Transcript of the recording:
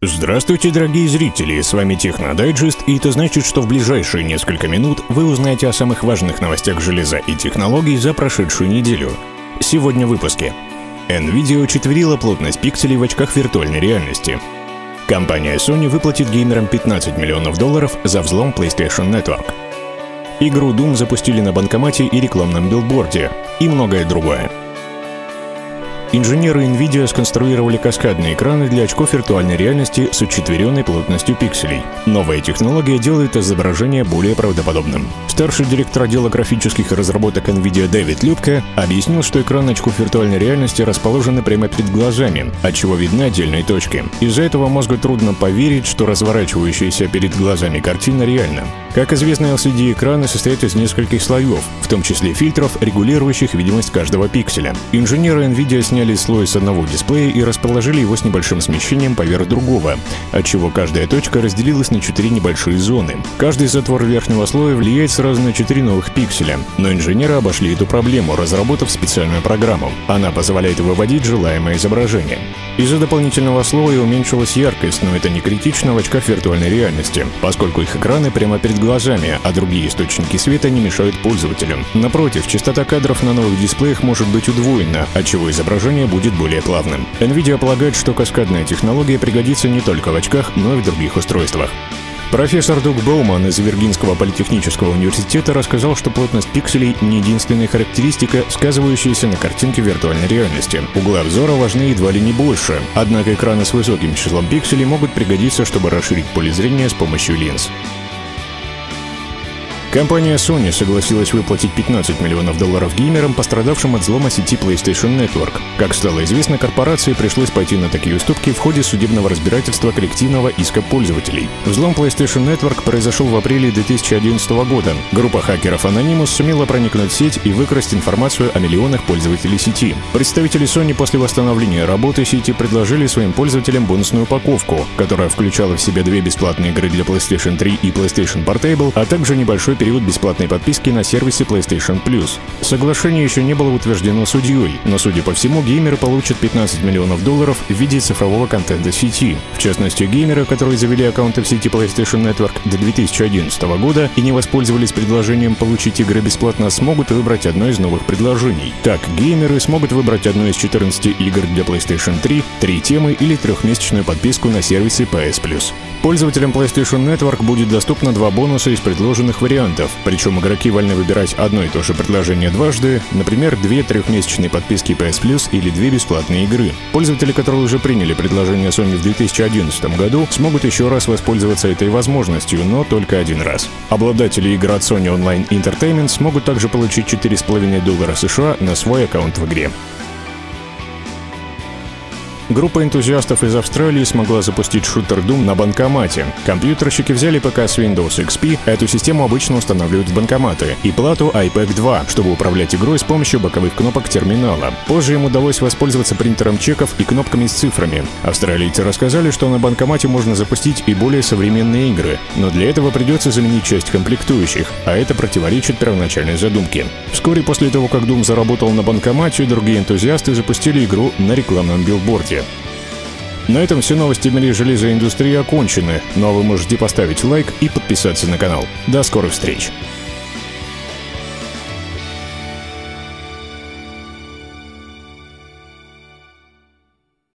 Здравствуйте, дорогие зрители, с вами Технодайджест, и это значит, что в ближайшие несколько минут вы узнаете о самых важных новостях железа и технологий за прошедшую неделю. Сегодня в выпуске. NVIDIA учетверила плотность пикселей в очках виртуальной реальности. Компания Sony выплатит геймерам 15 миллионов долларов за взлом PlayStation Network. Игру Doom запустили на банкомате и рекламном билборде, и многое другое. Инженеры NVIDIA сконструировали каскадные экраны для очков виртуальной реальности с учетверенной плотностью пикселей. Новая технология делает изображение более правдоподобным. Старший директор отдела графических разработок NVIDIA Дэвид Любка объяснил, что экран очков виртуальной реальности расположены прямо перед глазами, от чего видны отдельные точки. Из-за этого мозгу трудно поверить, что разворачивающаяся перед глазами картина реальна. Как известно, LCD-экраны состоят из нескольких слоев, в том числе фильтров, регулирующих видимость каждого пикселя. Инженеры NVIDIA сняли слой с одного дисплея и расположили его с небольшим смещением поверх другого, отчего каждая точка разделилась на четыре небольшие зоны. Каждый затвор верхнего слоя влияет сразу на четыре новых пикселя. Но инженеры обошли эту проблему, разработав специальную программу. Она позволяет выводить желаемое изображение. Из-за дополнительного слоя уменьшилась яркость, но это не критично в очках виртуальной реальности, поскольку их экраны прямо перед глазами, а другие источники света не мешают пользователям. Напротив, частота кадров на новых дисплеях может быть удвоена, отчего изображение будет более плавным. NVIDIA полагает, что каскадная технология пригодится не только в очках, но и в других устройствах. Профессор Дуг Боуман из Виргинского политехнического университета рассказал, что плотность пикселей не единственная характеристика, сказывающаяся на картинке виртуальной реальности. Углы обзора важны едва ли не больше, однако экраны с высоким числом пикселей могут пригодиться, чтобы расширить поле зрения с помощью линз. Компания Sony согласилась выплатить 15 миллионов долларов геймерам, пострадавшим от взлома сети PlayStation Network. Как стало известно, корпорации пришлось пойти на такие уступки в ходе судебного разбирательства коллективного иска пользователей. Взлом PlayStation Network произошел в апреле 2011 года. Группа хакеров Anonymous сумела проникнуть в сеть и выкрасть информацию о миллионах пользователей сети. Представители Sony после восстановления работы сети предложили своим пользователям бонусную упаковку, которая включала в себя две бесплатные игры для PlayStation 3 и PlayStation Portable, а также небольшой период бесплатной подписки на сервисе PlayStation Plus. Соглашение еще не было утверждено судьей, но, судя по всему, геймеры получат 15 миллионов долларов в виде цифрового контента сети. В частности, геймеры, которые завели аккаунты в сети PlayStation Network до 2011 года и не воспользовались предложением получить игры бесплатно, смогут выбрать одно из новых предложений. Так, геймеры смогут выбрать одну из 14 игр для PlayStation 3, три темы или трехмесячную подписку на сервисе PS Plus. Пользователям PlayStation Network будет доступно два бонуса из предложенных вариантов, причем игроки вольны выбирать одно и то же предложение дважды, например, две трехмесячные подписки PS Plus или две бесплатные игры. Пользователи, которые уже приняли предложение Sony в 2011 году, смогут еще раз воспользоваться этой возможностью, но только один раз. Обладатели игр от Sony Online Entertainment смогут также получить 4,5 доллара США на свой аккаунт в игре. Группа энтузиастов из Австралии смогла запустить шутер Doom на банкомате. Компьютерщики взяли ПК с Windows XP, эту систему обычно устанавливают в банкоматы, и плату iPad 2, чтобы управлять игрой с помощью боковых кнопок терминала. Позже им удалось воспользоваться принтером чеков и кнопками с цифрами. Австралийцы рассказали, что на банкомате можно запустить и более современные игры, но для этого придется заменить часть комплектующих, а это противоречит первоначальной задумке. Вскоре после того, как Doom заработал на банкомате, другие энтузиасты запустили игру на рекламном билборде. На этом все новости в мире железной индустрии окончены, но вы можете поставить лайк и подписаться на канал. До скорых встреч!